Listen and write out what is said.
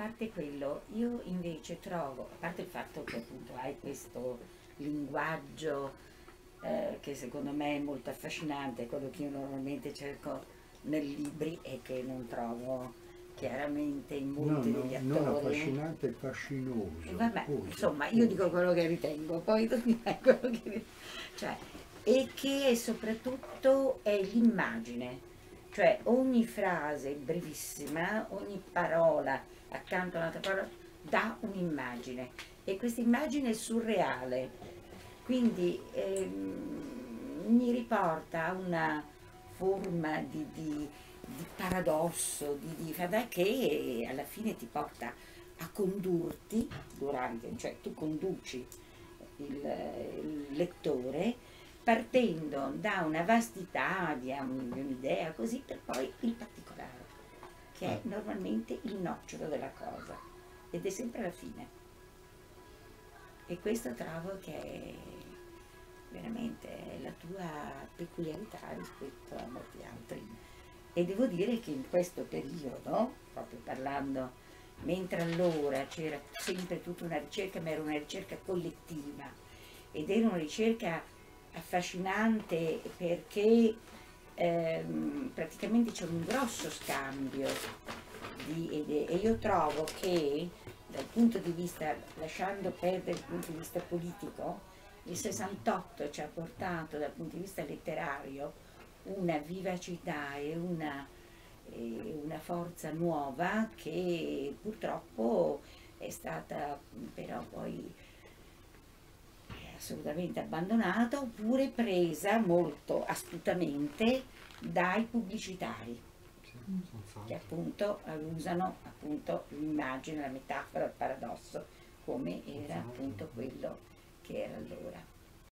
parte quello, io invece trovo, a parte il fatto che appunto hai questo linguaggio eh, che secondo me è molto affascinante, quello che io normalmente cerco nei libri e che non trovo chiaramente in molti no, degli no, attori. Non affascinante, fascinoso. E vabbè, insomma, io dico quello che ritengo, poi tu dirai quello che cioè, e che soprattutto è l'immagine, cioè ogni frase brevissima, ogni parola accanto a un'altra parola dà un'immagine. E questa immagine è surreale, quindi ehm, mi riporta a una forma di, di, di paradosso, di, di che alla fine ti porta a condurti durante, cioè tu conduci il, il lettore partendo da una vastità, di un'idea così, per poi il particolare, che è normalmente il nocciolo della cosa ed è sempre la fine. E questo trovo che è veramente la tua peculiarità rispetto a molti altri. E devo dire che in questo periodo, proprio parlando, mentre allora c'era sempre tutta una ricerca, ma era una ricerca collettiva ed era una ricerca affascinante perché ehm, praticamente c'è un grosso scambio di, e io trovo che dal punto di vista, lasciando perdere il punto di vista politico, il 68 ci ha portato dal punto di vista letterario una vivacità e una, e una forza nuova che purtroppo è stata però poi assolutamente abbandonata oppure presa molto astutamente dai pubblicitari che appunto usano appunto l'immagine, la metafora, il paradosso come era appunto quello che era allora.